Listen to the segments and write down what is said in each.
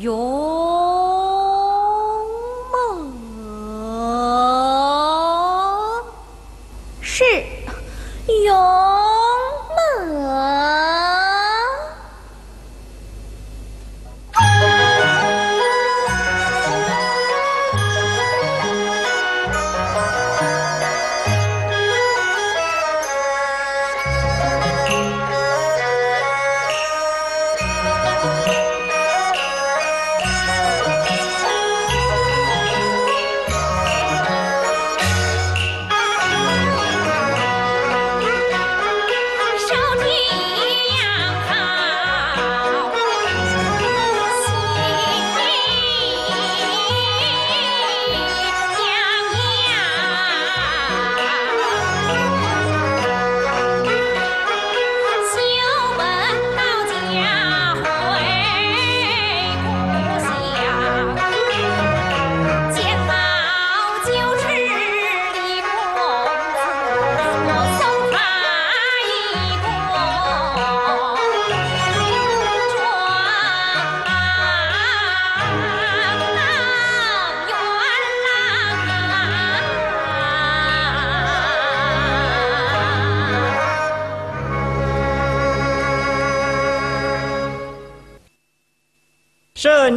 哟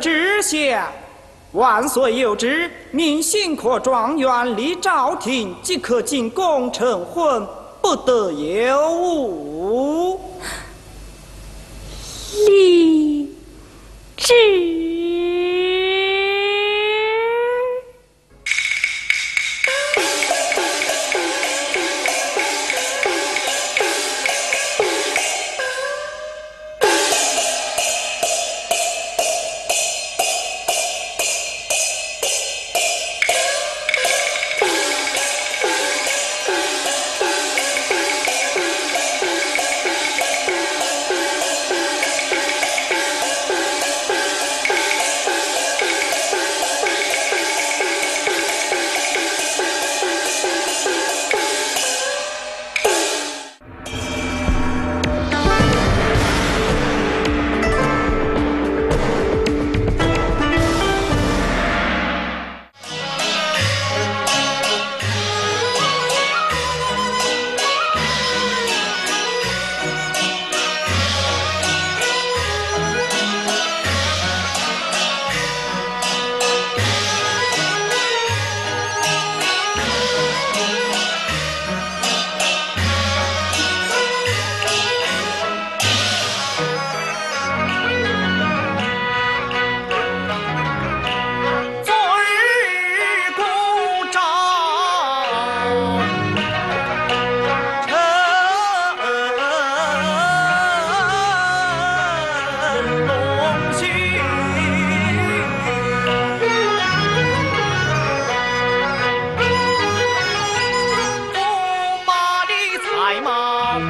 知晓，万岁有旨，命新科状元李朝廷即可进宫成婚，不得有误。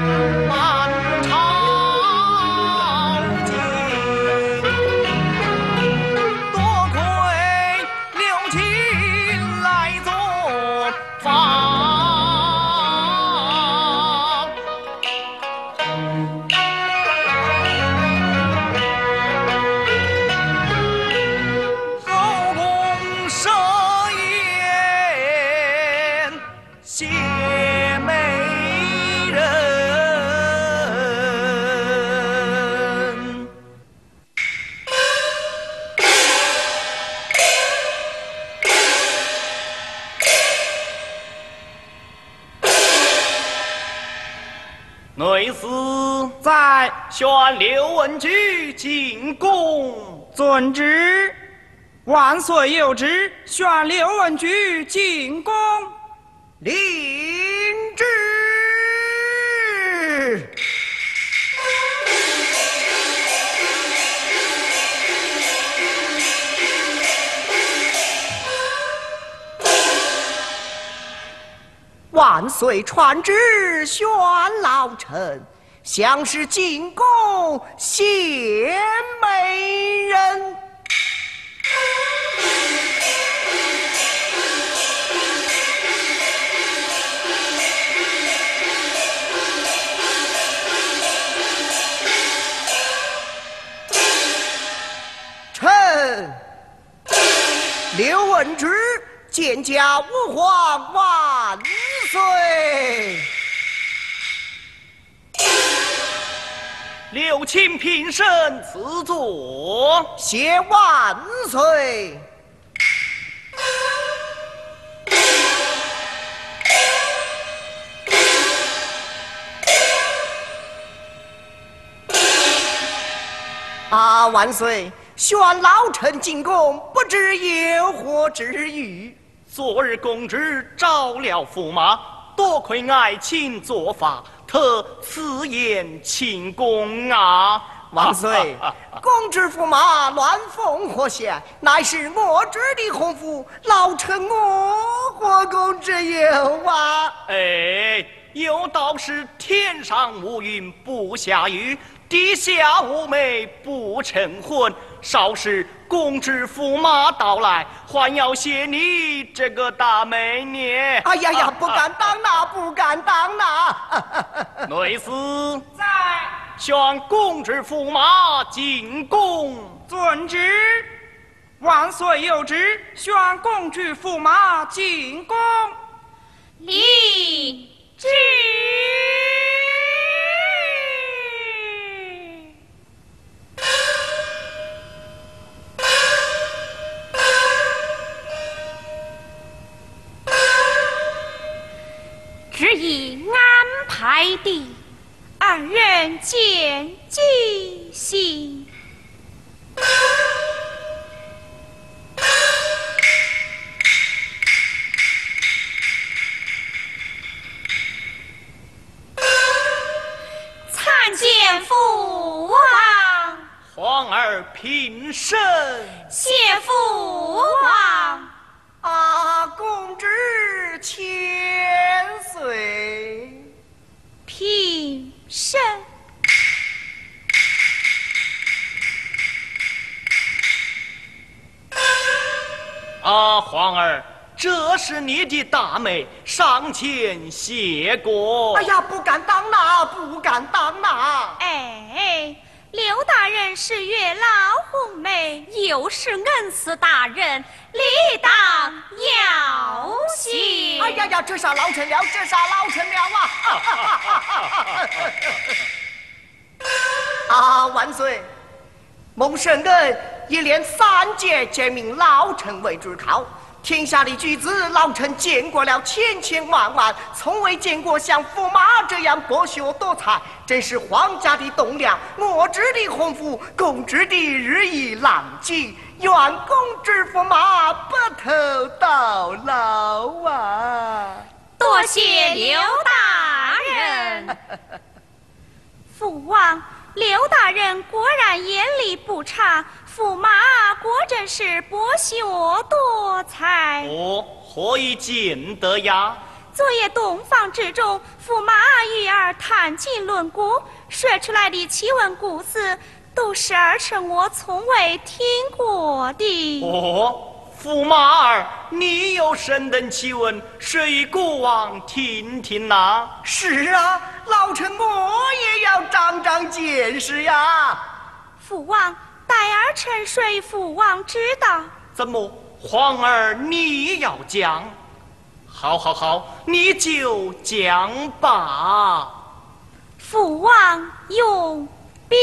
Thank you. 宣刘文举进宫，遵旨。万岁有旨，宣刘文举进宫。领旨。万岁传旨，宣老臣，像是进宫献美人。臣刘文之见驾吾皇万岁！六卿平身赐座，谢万岁！啊，万岁！宣老臣进宫，不知有何之欲。昨日公旨召了驸马，多亏爱卿作法，特此言请功啊！万岁，公之驸马乱奉何嫌？乃是我主的红福，老臣我何功之有啊？哎，有道是天上无云不下雨。地下无媒不成婚，少时公子驸马到来，还要谢你这个大美女。哎呀呀，不敢当呐，不敢当呐！内侍在，宣公子驸马进宫，遵旨。万岁有旨，宣公子驸马进宫，领旨。旨二人见即行。参见父王，皇儿平身，谢父王。大妹，上前谢过。哎呀，不敢当呐，不敢当呐！哎，刘大人是月老红梅，又是恩赐大人，理当要谢。哎呀呀，这下老臣了，这下老臣了啊！啊，万岁！蒙圣恩一连三届皆命老臣为主靠，天下的举子老臣见过了千千万万，从未见过像驸马这样博学多才，真是皇家的栋梁。我织的鸿福，公织的日益浪迹，愿公知驸马白头到老啊！多谢刘大人，父王。刘大人果然眼力不差，驸马果真是博学多才。哦，何以见得呀？昨夜洞房之中，驸马与儿谈尽论古，说出来的奇闻故事，都是儿臣我从未听过的。哦。驸马儿，你有甚等奇闻，说与国王听听呐？是啊，老臣我也要长长见识呀。父王，待儿臣说与父王知道。怎么，皇儿你要讲？好，好，好，你就讲吧。父王用笔。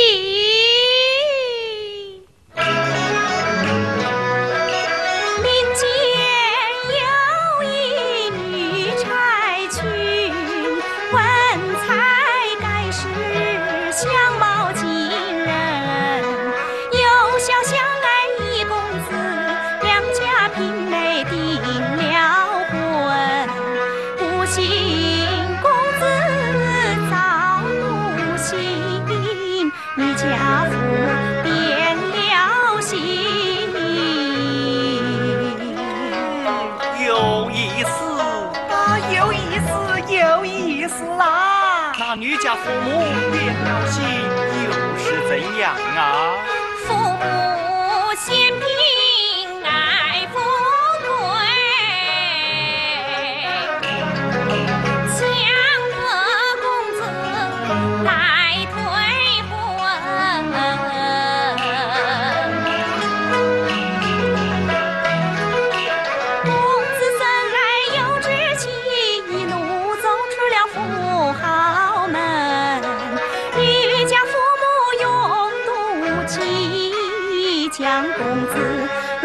女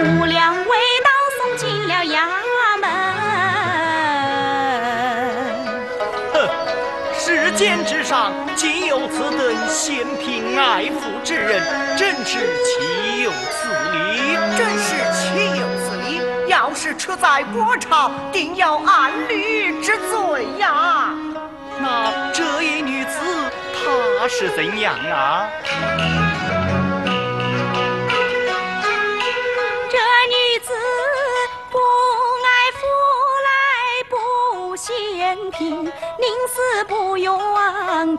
子无良为盗送进了衙门。哼，世间之上竟有此等嫌贫爱富之人，真是岂有此理！真是岂有此理！要是出在国朝，定要按律治罪呀！那这一女子她是怎样啊？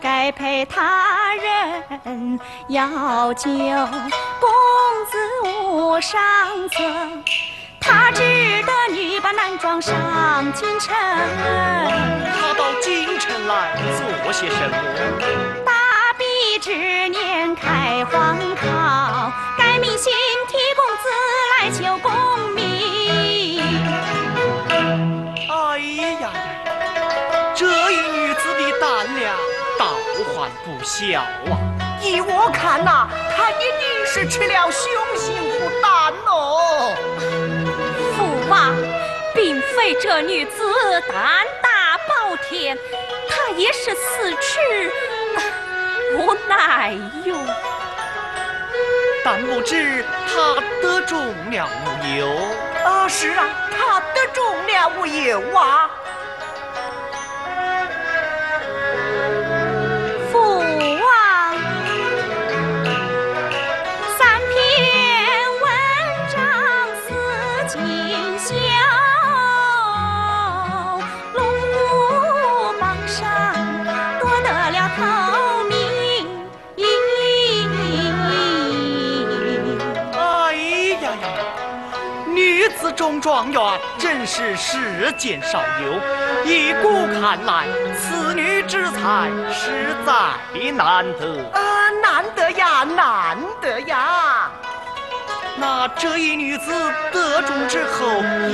该陪他人，要救公子无上策。他只得女扮男装上京城，他到京城来做些什么？大比之年开荒考，改名姓替公子来求功名。小啊！依我看呐、他一定是吃了雄心虎胆哦。父王，并非这女子胆大包天，她也是死痴，无奈哟。但不知她得中了无有？啊，是啊，他得中了无有啊？中状元真是世间少有，依古看来，此女之才实在难得。啊，难得呀，难得呀！那这一女子得中之后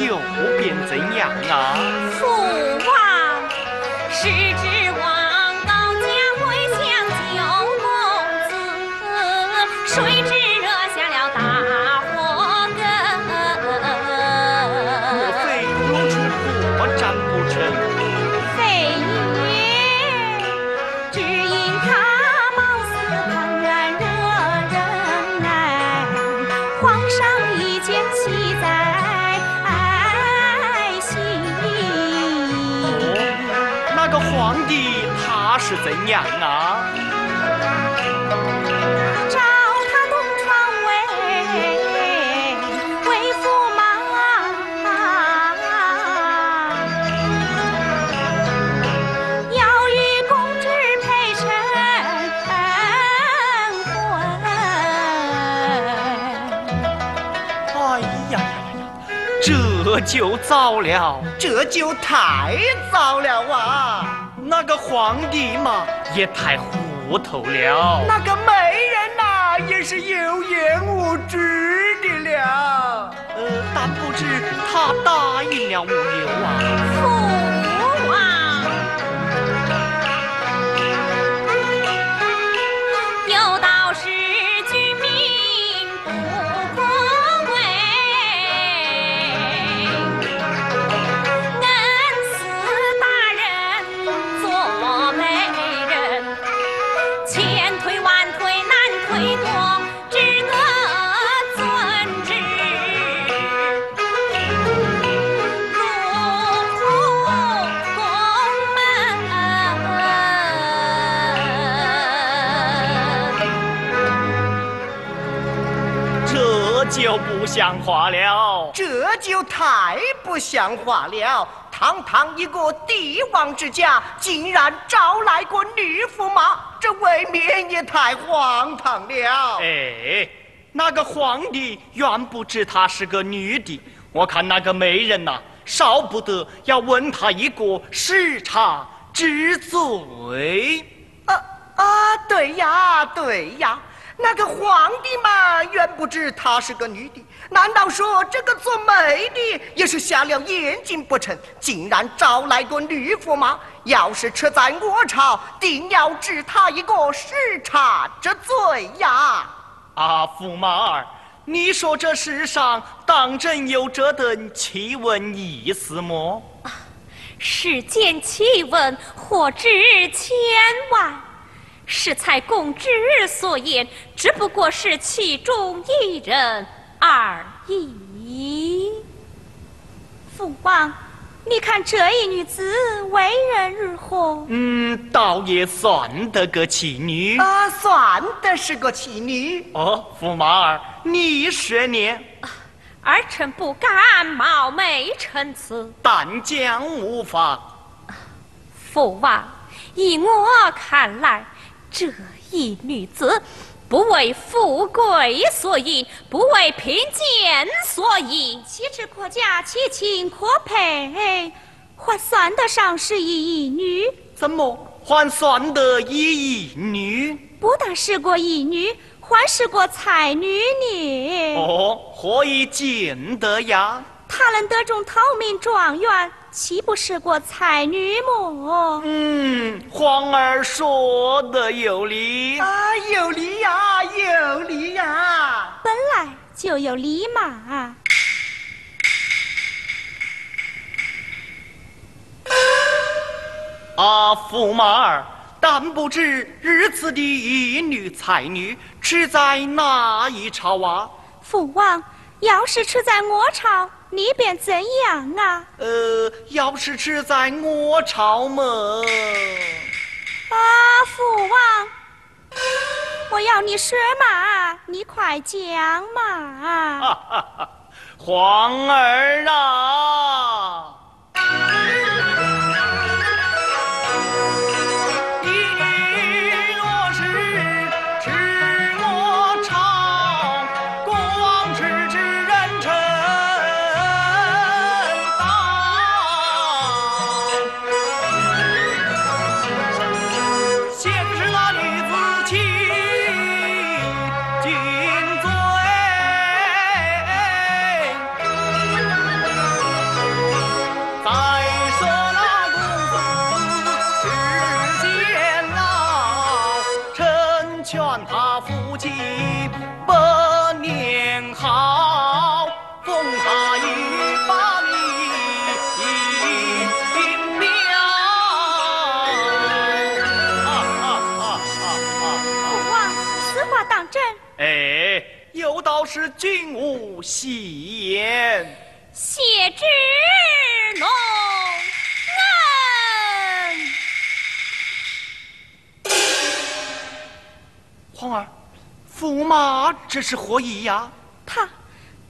又变怎样啊？是怎样啊？召他东床为为驸马，要与公主配成婚。哎呀呀呀呀！这就糟了。这就太糟了啊！那个皇帝嘛，也太糊涂了。那个媒人呐、也是有眼无知的了。呃，但不知他答应了没有啊？就不像话了。这就太不像话了！堂堂一个帝王之家，竟然招来个女驸马，这未免也太荒唐了。哎，那个皇帝原不知她是个女的，我看那个媒人呐，少不得要问她一个视察之罪。啊啊，对呀，对呀。那个皇帝嘛，原不知她是个女的，难道说这个做媒的也是瞎了眼睛不成？竟然招来个女驸马，要是吃在我朝，定要治他一个失察之罪呀！啊，驸马儿，你说这世上当真有这等奇闻异事么？世间奇闻或值千万。适才公之所言，只不过是其中一人而已。父王，你看这一女子为人如何？嗯，倒也算得个奇女。啊，算得是个奇女。哦，驸马儿，你说呢？儿臣不敢冒昧陈词。但将无妨。父王，依我看来。这一女子，不为富贵所引，不为贫贱所引，岂知可嫁，其情可配，还算得上是一义女？怎么还算得一义女？不但是个义女，还是个才女呢。哦，何以见得呀？她能得中头名状元。岂不是个才女么？嗯，皇儿说的有理啊，有理呀，有理呀，本来就有理嘛。啊，驸马儿，但不知日子的一女才女吃在哪一朝啊？父王，要是吃在我朝。你便怎样啊？呃，要是吃在我朝么？啊，父王，我要你说嘛，你快讲嘛！皇儿啊！君无戏言，谢之龙恩。皇儿，驸马这是何意呀？他，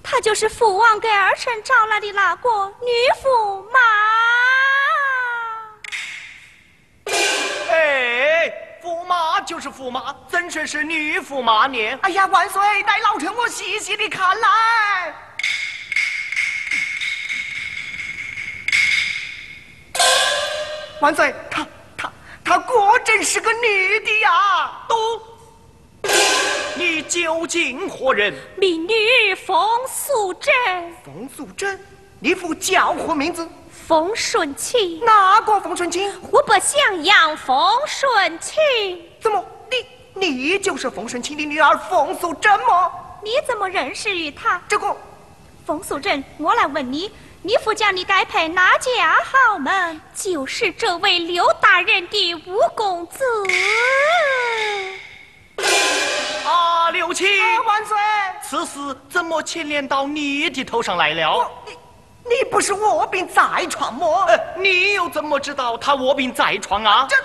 他就是父王给儿臣找来的那个女驸马。就是驸马，怎说是女驸马呢？哎呀，万岁！待老臣我细细的看来。万岁，她她她果真是个女的呀！都，你究竟何人？民女冯素贞。冯素贞，你父叫何名字？封顺清。哪个风顺清？湖北襄阳风顺清。怎么，你你就是风顺清的女儿冯素贞吗？你怎么认识于他？这个，冯素贞，我来问你，你父叫你该配哪家豪门？就是这位刘大人的五公子。啊，刘七，万岁！此事怎么牵连到你的头上来了？你你不是卧病在床吗？你又怎么知道他卧病在床啊？这。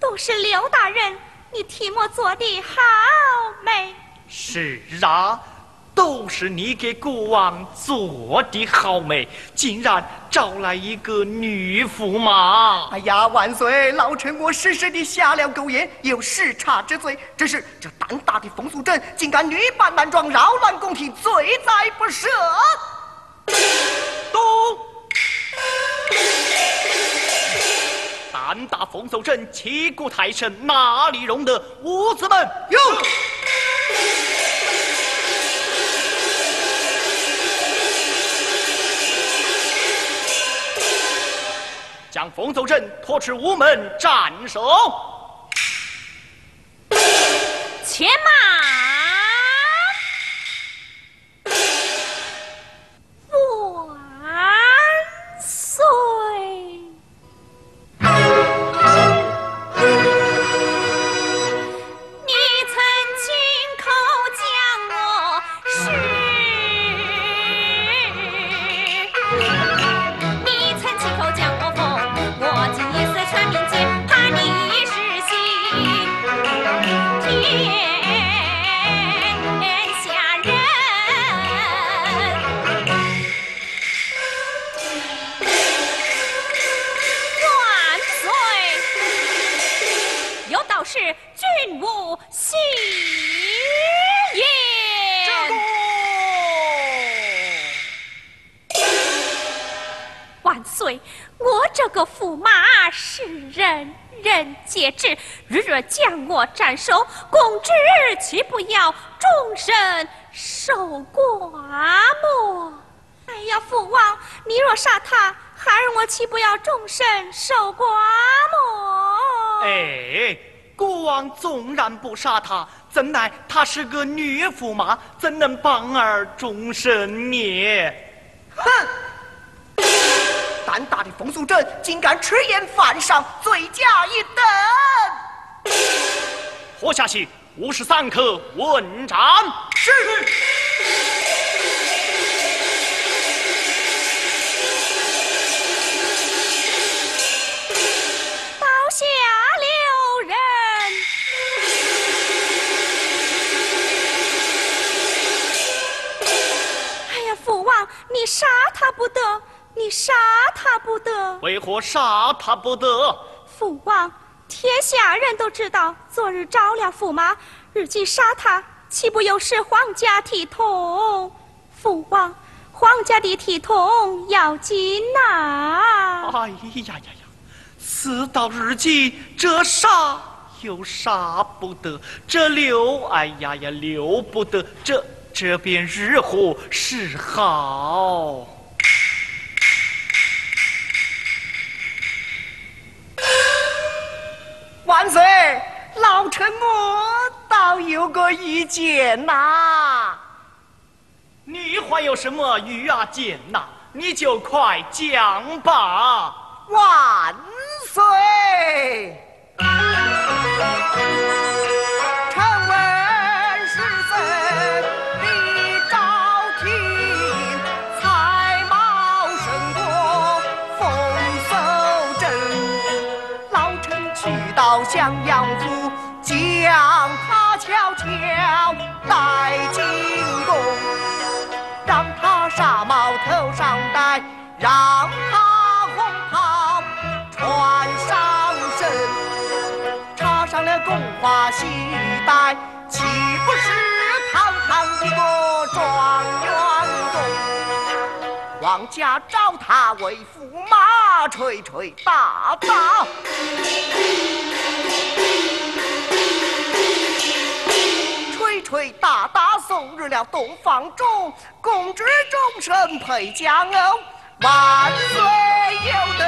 都是刘大人，你替我做的好美。是啊，都是你给国王做的好媒，竟然招来一个女驸马！哎呀，万岁！老臣我实实的下了狗眼，有失察之罪。只是这胆大的风俗镇，竟敢女扮男装，扰乱宫廷，罪在不赦。都！胆大风俗镇，旗鼓太盛，哪里容得五子们？有。将风走镇拖至午门斩首。且慢。节制，日日将我斩首，公之岂不要终身守寡么？哎呀，父王，你若杀他，孩儿我岂不要终身守寡么？哎，国王纵然不杀他，怎奈他是个女驸马，怎能帮儿终身灭？哼！胆大的冯素珍竟敢吃言犯上，罪加一等。活下去，五十三颗问斩。是。得，为何杀他不得？父王，天下人都知道，昨日招了驸马，日今杀他，岂不又是皇家体统？父王，皇家的体统要紧呐！哎呀呀呀！死到日今，这杀又杀不得，这留，哎呀呀，留不得，这这便如何是好？老臣我倒有个意见呐。你还有什么意见呐？你就快讲吧。万岁！让他红袍穿上身，插上了宫花喜带，岂不是堂堂一个状元公？王家召他为驸马，吹吹打打。吹大大送入了洞房中，公之终身配佳偶，万岁有德。